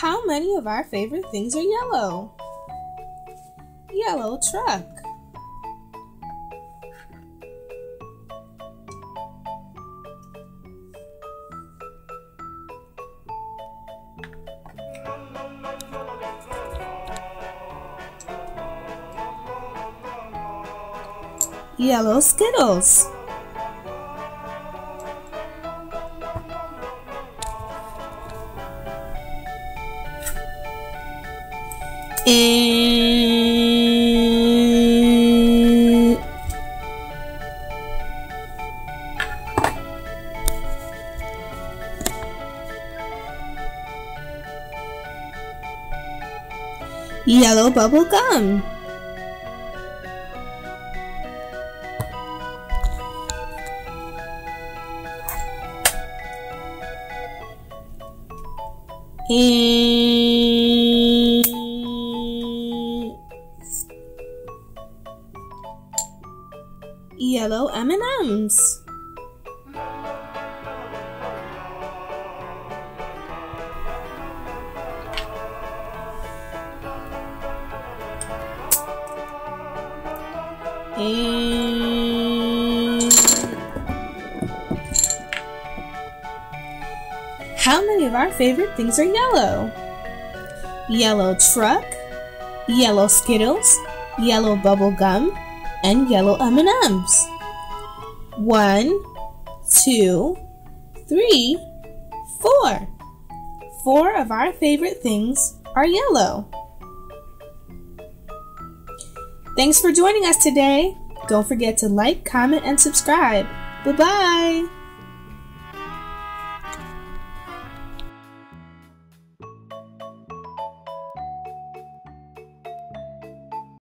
How many of our favorite things are yellow? Yellow truck. Yellow Skittles. Yellow bubble gum. Yellow M&Ms. And how many of our favorite things are yellow? Yellow truck, yellow Skittles, yellow bubble gum, and yellow M&Ms. One, two, three, four. Four of our favorite things are yellow. Thanks for joining us today. Don't forget to like, comment, and subscribe. Bye bye.